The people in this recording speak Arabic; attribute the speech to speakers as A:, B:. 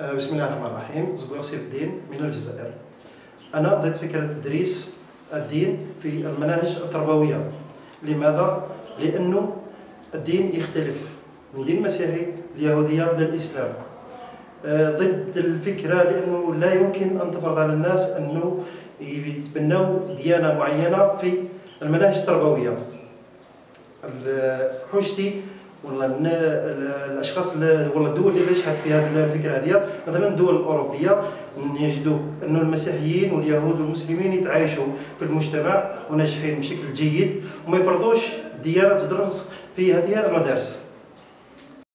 A: آه، بسم الله الرحمن الرحيم. زبور سيف الدين من الجزائر. أنا ضد فكرة تدريس الدين في المناهج التربوية. لماذا؟ لأنه الدين يختلف من دين مسيحي اليهودية للإسلام آه، ضد الفكرة لأنه لا يمكن أن تفرض على الناس أنه يتبنوا ديانة معينة في المناهج التربوية. حوشتي ولا الأشخاص ولا الدول اللي نجحت في هذه الفكرة هذه مثلا الدول الأوروبية نجدوا انه المسيحيين واليهود والمسلمين يتعايشوا في المجتمع وناجحين بشكل جيد وما يفرضوش ديانة تدرس في هذه المدارس.